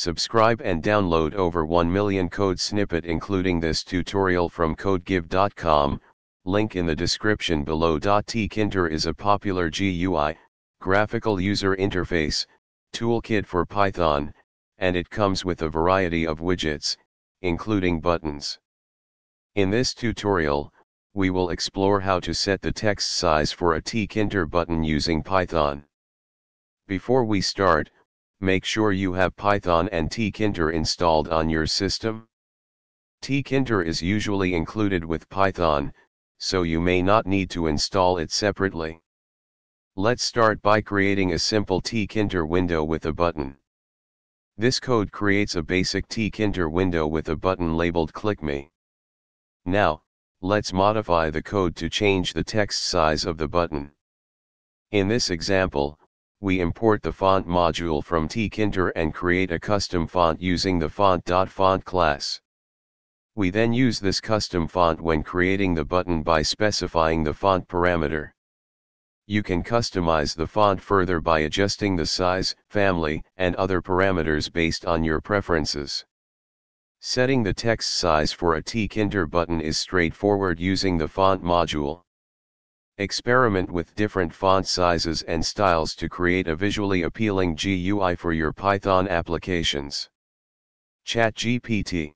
Subscribe and download over 1 million code snippet including this tutorial from codegive.com, link in the description below. Tkinter is a popular GUI, graphical user interface, toolkit for Python, and it comes with a variety of widgets, including buttons. In this tutorial, we will explore how to set the text size for a Tkinter button using Python. Before we start, make sure you have Python and tkinter installed on your system. tkinter is usually included with Python, so you may not need to install it separately. Let's start by creating a simple tkinter window with a button. This code creates a basic tkinter window with a button labeled Click Me. Now, let's modify the code to change the text size of the button. In this example, we import the font module from tkinter and create a custom font using the font.font class. We then use this custom font when creating the button by specifying the font parameter. You can customize the font further by adjusting the size, family, and other parameters based on your preferences. Setting the text size for a tkinter button is straightforward using the font module. Experiment with different font sizes and styles to create a visually appealing GUI for your Python applications. ChatGPT